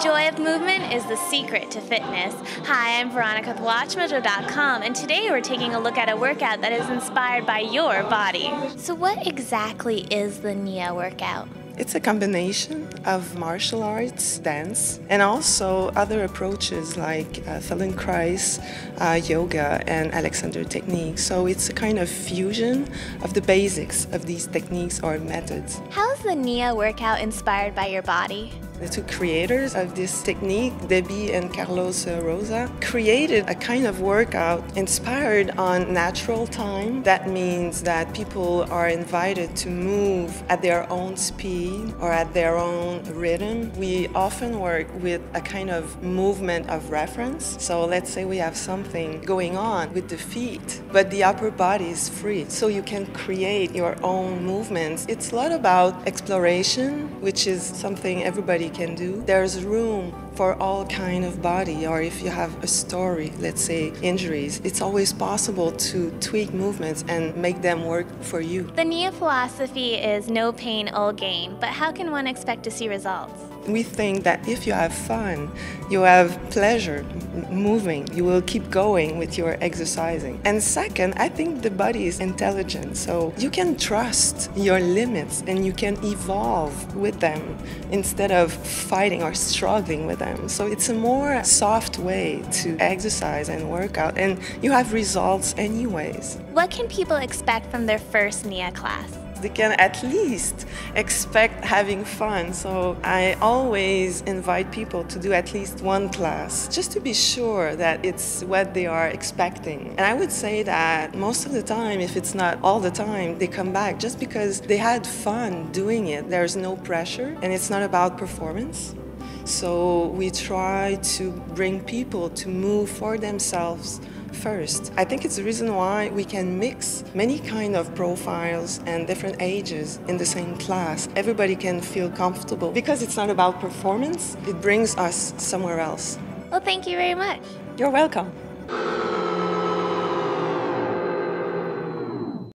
joy of movement is the secret to fitness. Hi, I'm Veronica with WatchMojo.com, and today we're taking a look at a workout that is inspired by your body. So, what exactly is the NIA workout? It's a combination of martial arts, dance, and also other approaches like uh, Feldenkrais, uh, yoga, and Alexander technique. So it's a kind of fusion of the basics of these techniques or methods. How is the NIA workout inspired by your body? The two creators of this technique, Debbie and Carlos uh, Rosa, created a kind of workout inspired on natural time. That means that people are invited to move at their own speed or at their own rhythm. We often work with a kind of movement of reference. So let's say we have something going on with the feet, but the upper body is free. So you can create your own movements. It's a lot about exploration, which is something everybody can do. There's room for all kind of body or if you have a story, let's say injuries, it's always possible to tweak movements and make them work for you. The NIA philosophy is no pain, all gain, but how can one expect to see results? We think that if you have fun, you have pleasure moving, you will keep going with your exercising. And second, I think the body is intelligent, so you can trust your limits and you can evolve with them instead of fighting or struggling with them. So it's a more soft way to exercise and work out, and you have results anyways. What can people expect from their first NIA class? They can at least expect having fun. So I always invite people to do at least one class just to be sure that it's what they are expecting. And I would say that most of the time, if it's not all the time, they come back just because they had fun doing it. There's no pressure and it's not about performance. So we try to bring people to move for themselves first. I think it's the reason why we can mix many kind of profiles and different ages in the same class. Everybody can feel comfortable because it's not about performance, it brings us somewhere else. Well, thank you very much. You're welcome.